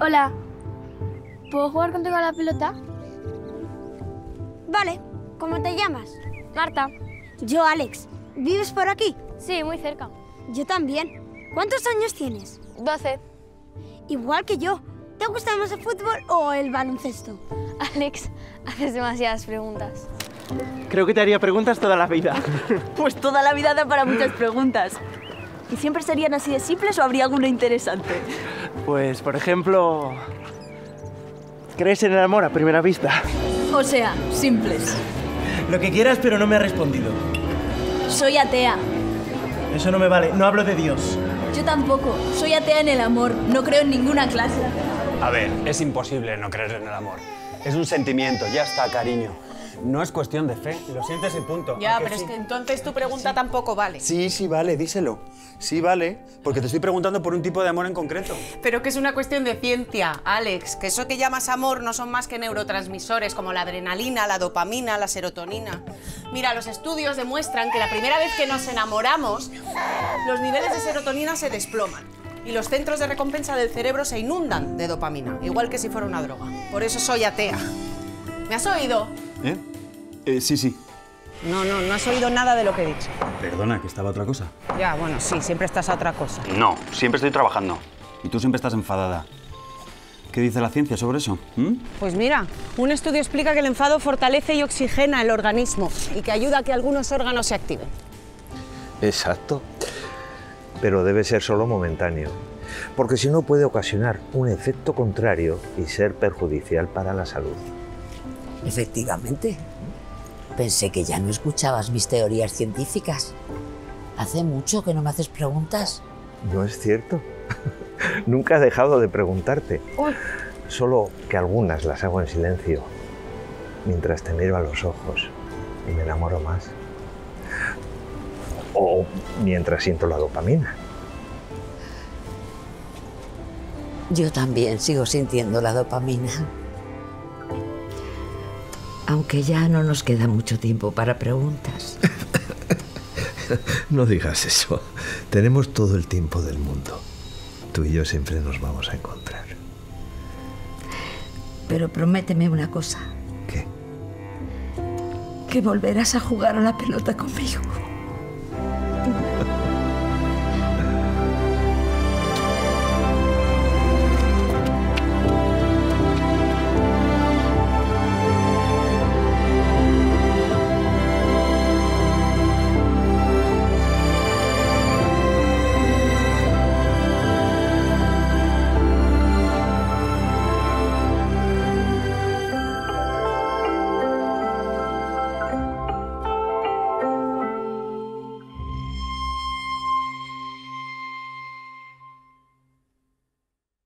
Hola. ¿Puedo jugar contigo a la pelota? Vale. ¿Cómo te llamas? Marta. Yo, Alex. ¿Vives por aquí? Sí, muy cerca. Yo también. ¿Cuántos años tienes? 12. Igual que yo. ¿Te gusta más el fútbol o el baloncesto? Alex, haces demasiadas preguntas. Creo que te haría preguntas toda la vida. Pues toda la vida da para muchas preguntas. ¿Y siempre serían así de simples o habría alguna interesante? Pues, por ejemplo... ¿Crees en el amor a primera vista? O sea, simples. Lo que quieras, pero no me ha respondido. Soy atea. Eso no me vale. No hablo de Dios. Yo tampoco. Soy atea en el amor. No creo en ninguna clase. A ver, es imposible no creer en el amor. Es un sentimiento, ya está, cariño. No es cuestión de fe, lo sientes y punto. Ya, ¿A que pero sí? es que entonces tu pregunta tampoco vale. Sí, sí vale, díselo. Sí vale, porque te estoy preguntando por un tipo de amor en concreto. Pero que es una cuestión de ciencia, Alex. Que eso que llamas amor no son más que neurotransmisores como la adrenalina, la dopamina, la serotonina. Mira, los estudios demuestran que la primera vez que nos enamoramos, los niveles de serotonina se desploman. Y los centros de recompensa del cerebro se inundan de dopamina, igual que si fuera una droga. Por eso soy atea. ¿Me has oído? ¿Eh? Eh, sí, sí. No, no, no has oído nada de lo que he dicho. Perdona, que estaba otra cosa. Ya, bueno, sí, siempre estás a otra cosa. No, siempre estoy trabajando. Y tú siempre estás enfadada. ¿Qué dice la ciencia sobre eso? ¿Mm? Pues mira, un estudio explica que el enfado fortalece y oxigena el organismo y que ayuda a que algunos órganos se activen. Exacto. Pero debe ser solo momentáneo, porque si no puede ocasionar un efecto contrario y ser perjudicial para la salud. Efectivamente. Pensé que ya no escuchabas mis teorías científicas. Hace mucho que no me haces preguntas. No es cierto. Nunca he dejado de preguntarte. Solo que algunas las hago en silencio, mientras te miro a los ojos y me enamoro más. O mientras siento la dopamina. Yo también sigo sintiendo la dopamina. Aunque ya no nos queda mucho tiempo para preguntas. No digas eso. Tenemos todo el tiempo del mundo. Tú y yo siempre nos vamos a encontrar. Pero prométeme una cosa. ¿Qué? Que volverás a jugar a la pelota conmigo.